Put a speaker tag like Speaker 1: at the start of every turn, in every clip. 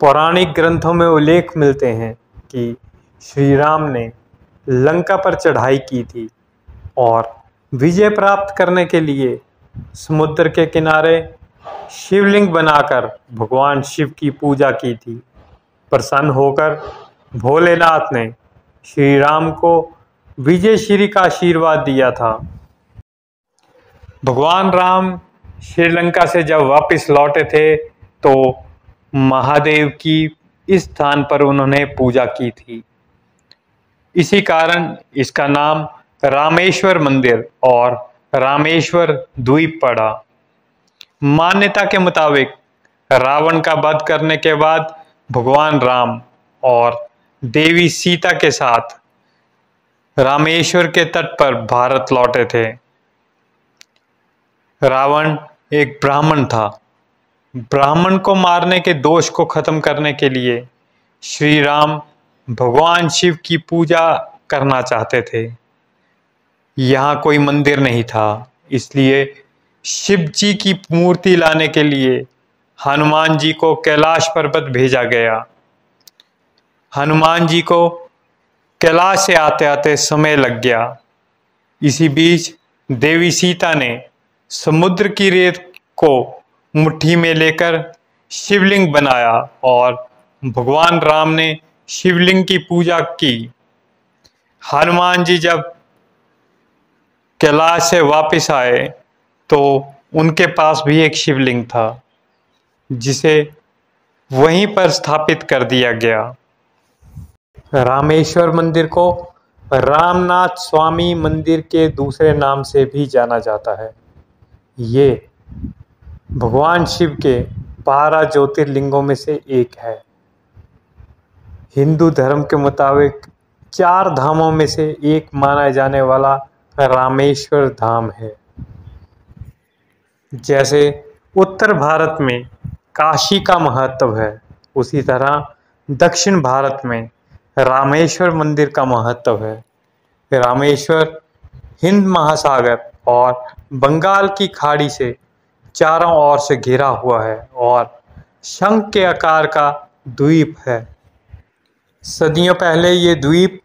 Speaker 1: पौराणिक ग्रंथों में उल्लेख मिलते हैं कि श्री राम ने लंका पर चढ़ाई की थी और विजय प्राप्त करने के लिए समुद्र के किनारे शिवलिंग बनाकर भगवान शिव की पूजा की थी। प्रसन्न होकर भोलेनाथ ने श्री राम को विजय श्री का आशीर्वाद दिया था। भगवान राम श्रीलंका से जब वापस लौटे थे तो महादेव की इस स्थान पर उन्होंने पूजा की थी। इसी कारण इसका नाम रामेश्वर मंदिर और रामेश्वर द्वीप पड़ा। मान्यता के मुताबिक रावण का वध करने के बाद भगवान राम और देवी सीता के साथ रामेश्वर के तट पर भारत लौटे थे। रावण एक ब्राह्मण था। ब्राह्मण को मारने के दोष को खत्म करने के लिए श्री राम भगवान शिव की पूजा करना चाहते थे। यहाँ कोई मंदिर नहीं था, इसलिए शिव जी की मूर्ति लाने के लिए हनुमान जी को कैलाश पर्वत भेजा गया। हनुमान जी को कैलाश से आते आते समय लग गया। इसी बीच देवी सीता ने समुद्र की रेत को मुट्ठी में लेकर शिवलिंग बनाया और भगवान राम ने शिवलिंग की पूजा की। हनुमान जी जब कैलाश से वापस आए तो उनके पास भी एक शिवलिंग था, जिसे वहीं पर स्थापित कर दिया गया। रामेश्वर मंदिर को रामनाथ स्वामी मंदिर के दूसरे नाम से भी जाना जाता है। ये भगवान शिव के बारह ज्योतिर्लिंगों में से एक है। हिंदू धर्म के मुताबिक चार धामों में से एक माना जाने वाला रामेश्वर धाम है। जैसे उत्तर भारत में काशी का महत्व है, उसी तरह दक्षिण भारत में रामेश्वर मंदिर का महत्व है। रामेश्वर, हिंद महासागर और बंगाल की खाड़ी से चारों ओर से घिरा हुआ है और शंख के आकार का द्वीप है। सदियों पहले ये द्वीप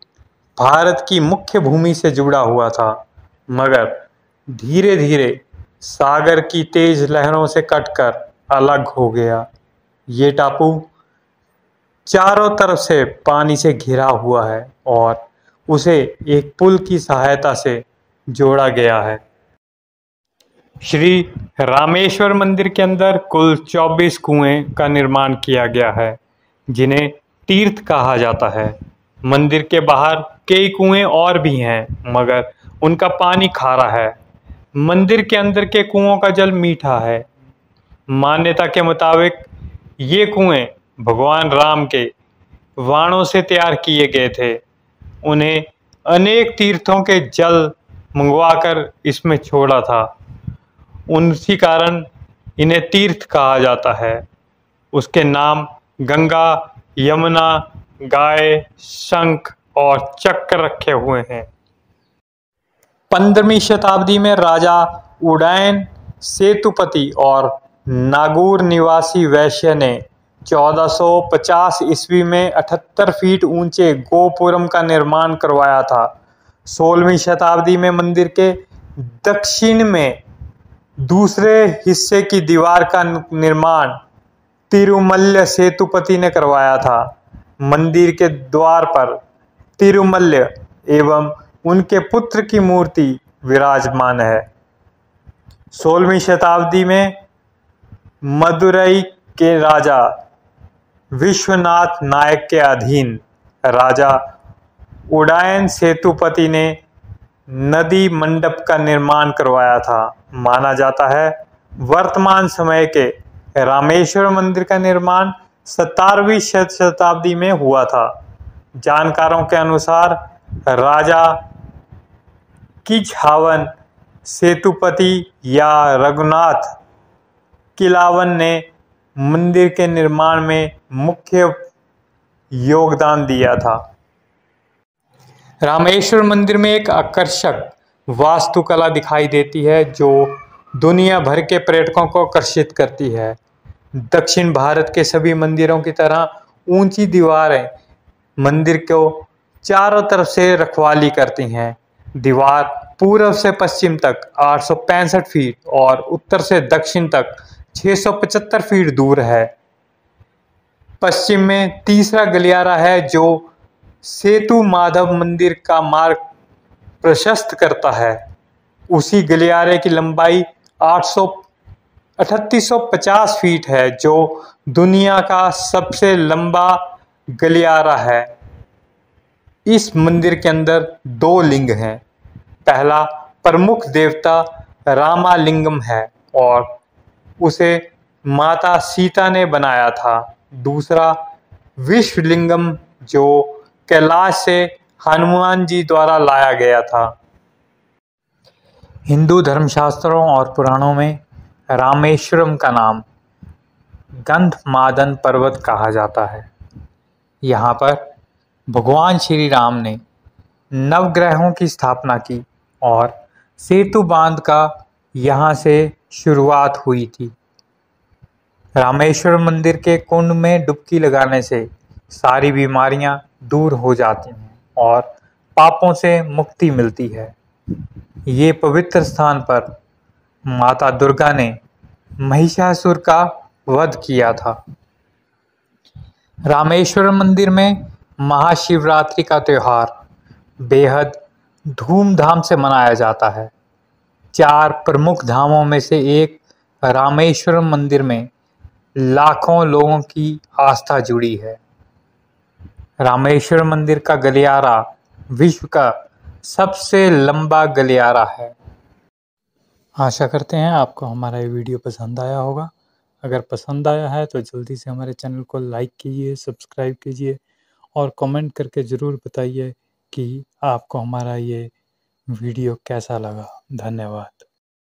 Speaker 1: भारत की मुख्य भूमि से जुड़ा हुआ था, मगर धीरे धीरे सागर की तेज लहरों से कटकर अलग हो गया। ये टापू चारों तरफ़ से पानी से घिरा हुआ है और उसे एक पुल की सहायता से जोड़ा गया है। श्री रामेश्वर मंदिर के अंदर कुल 24 कुएँ का निर्माण किया गया है, जिन्हें तीर्थ कहा जाता है। मंदिर के बाहर कई कुएँ और भी हैं, मगर उनका पानी खारा है। मंदिर के अंदर के कुओं का जल मीठा है। मान्यता के मुताबिक ये कुएँ भगवान राम के वाणों से तैयार किए गए थे। उन्हें अनेक तीर्थों के जल मंगवाकर इसमें छोड़ा था। उसी कारण इन्हें तीर्थ कहा जाता है। उसके नाम गंगा, यमुना, गाय, शंख और चक्र रखे हुए हैं। पंद्रहवीं शताब्दी में राजा उडैन सेतुपति और नागौर निवासी वैश्य ने 1450 ईस्वी में 78 फीट ऊँचे गोपुरम का निर्माण करवाया था। सोलहवीं शताब्दी में मंदिर के दक्षिण में दूसरे हिस्से की दीवार का निर्माण तिरुमल्य सेतुपति ने करवाया था। मंदिर के द्वार पर तिरुमल्य एवं उनके पुत्र की मूर्ति विराजमान है। सोलहवीं शताब्दी में मदुरई के राजा विश्वनाथ नायक के अधीन राजा उडायन सेतुपति ने नदी मंडप का निर्माण करवाया था। माना जाता है, वर्तमान समय के रामेश्वर मंदिर का निर्माण सत्तारहवीं शताब्दी में हुआ था। जानकारों के अनुसार, राजा किछावन सेतुपति या रघुनाथ किलावन ने मंदिर के निर्माण में मुख्य योगदान दिया था। रामेश्वर मंदिर में एक आकर्षक वास्तुकला दिखाई देती है, जो दुनिया भर के पर्यटकों को आकर्षित करती है। दक्षिण भारत के सभी मंदिरों की तरह ऊँची दीवारें मंदिर को चारों तरफ़ से रखवाली करती हैं। दीवार पूर्व से पश्चिम तक आठ फीट और उत्तर से दक्षिण तक 675 फीट दूर है। पश्चिम में तीसरा गलियारा है, जो सेतु माधव मंदिर का मार्ग प्रशस्त करता है। उसी गलियारे की लंबाई आठ सौ पचास फीट है, जो दुनिया का सबसे लंबा गलियारा है। इस मंदिर के अंदर दो लिंग हैं। पहला प्रमुख देवता रामालिंगम है और उसे माता सीता ने बनाया था। दूसरा विश्वलिंगम, जो कैलाश से हनुमान जी द्वारा लाया गया था। हिंदू धर्मशास्त्रों और पुराणों में रामेश्वरम का नाम गंध मादन पर्वत कहा जाता है। यहाँ पर भगवान श्री राम ने नवग्रहों की स्थापना की और सेतु बाँध का यहाँ से शुरुआत हुई थी। रामेश्वर मंदिर के कुंड में डुबकी लगाने से सारी बीमारियाँ दूर हो जाती हैं और पापों से मुक्ति मिलती है। ये पवित्र स्थान पर माता दुर्गा ने महिषासुर का वध किया था। रामेश्वर मंदिर में महाशिवरात्रि का त्यौहार बेहद धूमधाम से मनाया जाता है। चार प्रमुख धामों में से एक रामेश्वरम मंदिर में लाखों लोगों की आस्था जुड़ी है। रामेश्वर मंदिर का गलियारा विश्व का सबसे लंबा गलियारा है। आशा करते हैं आपको हमारा ये वीडियो पसंद आया होगा। अगर पसंद आया है तो जल्दी से हमारे चैनल को लाइक कीजिए, सब्सक्राइब कीजिए और कमेंट करके ज़रूर बताइए कि आपको हमारा ये वीडियो कैसा लगा। धन्यवाद।